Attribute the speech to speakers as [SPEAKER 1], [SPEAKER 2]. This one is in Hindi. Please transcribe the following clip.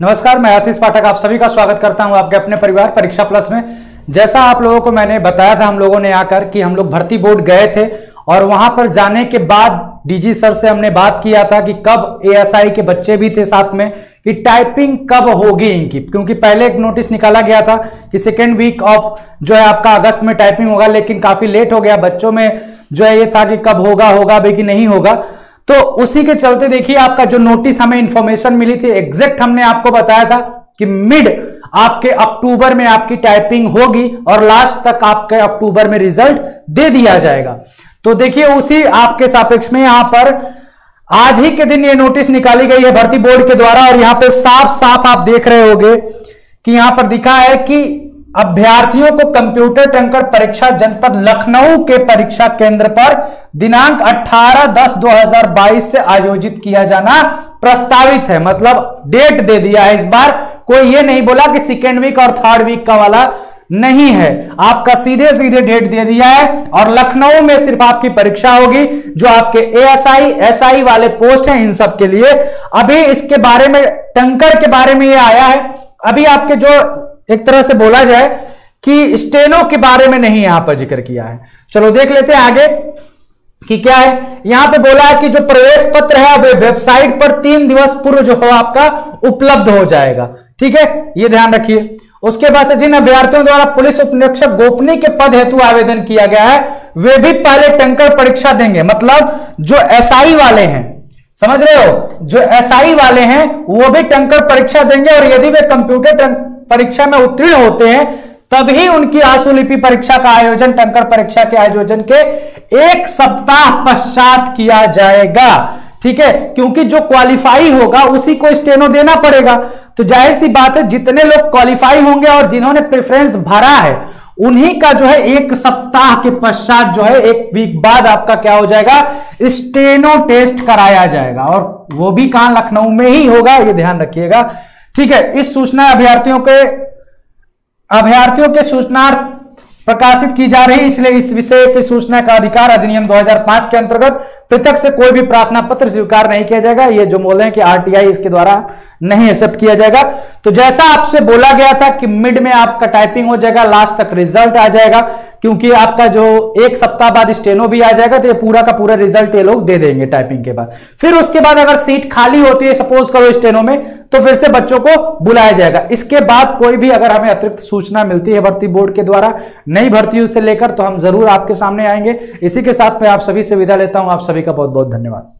[SPEAKER 1] नमस्कार, मैं आशीष पाठक, आप सभी का स्वागत करता हूँ आपके अपने परिवार परीक्षा प्लस में। जैसा आप लोगों को मैंने बताया था, हम लोगों ने आकर कि हम लोग भर्ती बोर्ड गए थे और वहाँ पर जाने के बाद डीजी सर से हमने बात किया था कि कब एएसआई के बच्चे भी थे साथ में, कि टाइपिंग कब होगी इनकी। क्योंकि पहले एक नोटिस निकाला गया था कि सेकेंड वीक ऑफ़ जो है आपका अगस्त में टाइपिंग होगा, लेकिन काफ़ी लेट हो गया। बच्चों में जो है ये था कि कब होगा होगा भी कि नहीं होगा। तो उसी के चलते देखिए आपका जो नोटिस हमें इंफॉर्मेशन मिली थी एग्जैक्ट हमने आपको बताया था कि मिड आपके अक्टूबर में आपकी टाइपिंग होगी और लास्ट तक आपके अक्टूबर में रिज़ल्ट दे दिया जाएगा। तो देखिए उसी आपके सापेक्ष में यहाँ पर आज ही के दिन ये नोटिस निकाली गई है भर्ती बोर्ड के द्वारा और यहाँ पे साफ़ साफ़ आप देख रहे होंगे कि यहाँ पर दिखा है कि अभ्यर्थियों को कंप्यूटर टंकर परीक्षा जनपद लखनऊ के परीक्षा केंद्र पर दिनांक 18 दस 2022 से आयोजित किया जाना प्रस्तावित है। मतलब डेट दे दिया है इस बार। कोई ये नहीं बोला कि सेकेंड वीक और थर्ड वीक का वाला नहीं है। आपका सीधे सीधे डेट दे दिया है और लखनऊ में सिर्फ़ आपकी परीक्षा होगी, जो आपके एएसआई एसआई वाले पोस्ट हैं इन सब के लिए। अभी इसके बारे में, टंकर के बारे में ये आया है। अभी आपके जो एक तरह से बोला जाए कि स्टेनो के बारे में नहीं यहाँ पर ज़िक्र किया है। चलो देख लेते हैं आगे कि क्या है। यहाँ पे बोला है कि जो प्रवेश पत्र है, वे वेबसाइट पर तीन दिवस पूर्व जो है आपका उपलब्ध हो जाएगा। ठीक है? ये ध्यान रखिए। उसके बाद से जिन अभ्यर्थियों द्वारा पुलिस उपनिरीक्षक गोपनीय के पद हेतु आवेदन किया गया है, वे भी पहले टंकर परीक्षा देंगे। मतलब जो एसआई वाले हैं, समझ रहे हो? जो एसआई वाले हैं, वो भी टंकर परीक्षा देंगे और यदि वे कंप्यूटर परीक्षा में उत्तीर्ण होते हैं, तभी उनकी आशुलिपि परीक्षा का आयोजन, टंकर परीक्षा के आयोजन के एक सप्ताह पश्चात किया जाएगा। ठीक है? क्योंकि जो क्वालिफाई होगा, उसी को स्टेनो देना पड़ेगा। तो ज़ाहिर सी बात है, जितने लोग क्वालिफाई होंगे और जिन्होंने प्रेफरेंस भरा है, उन्हीं का जो है एक सप्ताह के पश्चात जो है, एक वीक बाद आपका क्या हो जाएगा? स्टेनो टेस्ट कराया जाएगा। और वो भी कहाँ लखनऊ में ही होगा, ये ध्यान रखिएगा। ठीक है, इस सूचना अभ्यर्थियों के अभ्यर्थियों के सूचना प्रकाशित की जा रही इसलिए इस विषय की सूचना का अधिकार अधिनियम 2005 के अंतर्गत पृथक से कोई भी प्रार्थना पत्र स्वीकार नहीं किया जाएगा। ये जो बोले हैं कि आरटीआई इसके द्वारा नहीं एक्सेप्ट किया जाएगा। तो जैसा आपसे बोला गया था कि मिड में आपका टाइपिंग हो जाएगा, लास्ट तक रिज़ल्ट आ जाएगा। क्योंकि आपका जो एक सप्ताह बाद स्टेनो भी आ जाएगा तो ये पूरा का पूरा रिज़ल्ट ये लोग दे देंगे टाइपिंग के बाद। फिर उसके बाद अगर सीट खाली होती है सपोज़ करो स्टेनो में तो फिर से बच्चों को बुलाया जाएगा। इसके बाद कोई भी अगर हमें अतिरिक्त सूचना मिलती है भर्ती बोर्ड के द्वारा, नई भर्ती से लेकर तो हम ज़रूर आपके सामने आएँगे। इसी के साथ मैं आप सभी से विदा लेता हूँ। आप सभी का बहुत बहुत धन्यवाद।